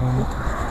Ta-da.